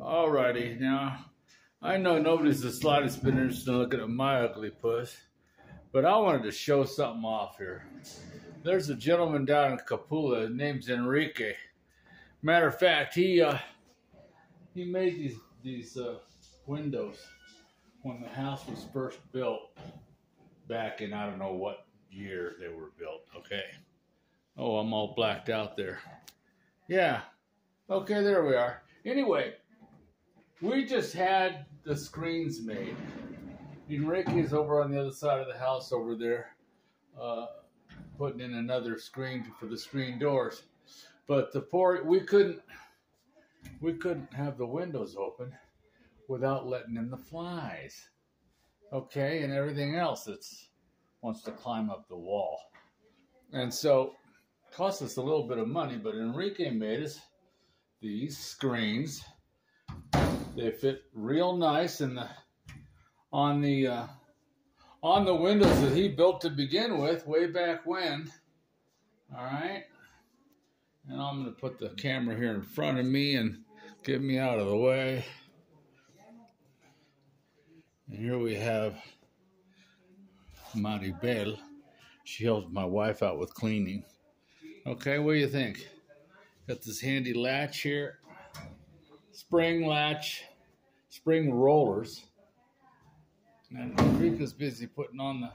Alrighty, now I know nobody's the slightest bit interested in looking at my ugly puss, but I wanted to show something off here. There's a gentleman down in Capula. His name's Enrique. Matter of fact, he uh, he made these these uh, windows when the house was first built back in I don't know what year they were built. Okay. Oh, I'm all blacked out there. Yeah. Okay, there we are. Anyway, we just had the screens made. Enrique's over on the other side of the house over there, uh, putting in another screen for the screen doors. But the poor, we couldn't, we couldn't have the windows open without letting in the flies. Okay, and everything else that's wants to climb up the wall. And so cost us a little bit of money, but Enrique made us these screens. They fit real nice in the on the uh, on the windows that he built to begin with way back when. All right. And I'm going to put the camera here in front of me and get me out of the way. And here we have Maribel. She helps my wife out with cleaning. Okay, what do you think? Got this handy latch here. Spring latch, spring rollers. And Enrique's busy putting on the,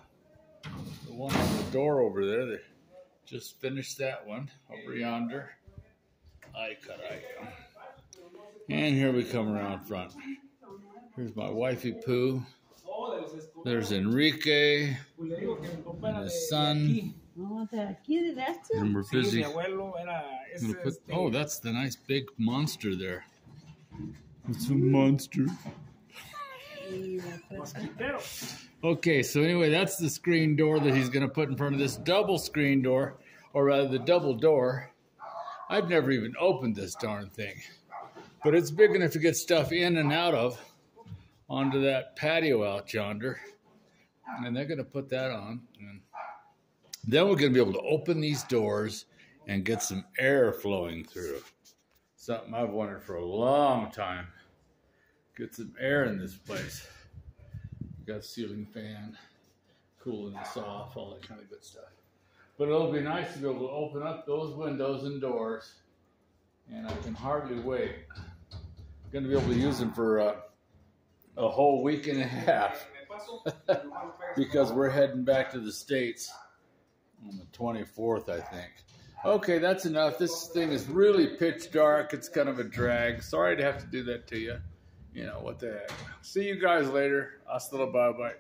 the one on the door over there. They just finished that one over yonder. Ay, caray. And here we come around front. Here's my wifey Pooh. There's Enrique and his son. And we're busy. Put, oh, that's the nice big monster there. It's a monster. Okay, so anyway, that's the screen door that he's going to put in front of this double screen door, or rather the double door. I've never even opened this darn thing, but it's big enough to get stuff in and out of onto that patio out yonder. And they're going to put that on. And then we're going to be able to open these doors and get some air flowing through. Something I've wanted for a long time. Get some air in this place. Got a ceiling fan, cooling us off, all that kind of good stuff. But it'll be nice to be able to open up those windows and doors. And I can hardly wait. I'm going to be able to use them for uh, a whole week and a half because we're heading back to the States on the 24th, I think. Okay, that's enough. This thing is really pitch dark. It's kind of a drag. Sorry to have to do that to you. You know, what the heck. See you guys later. Hasta la bye bye.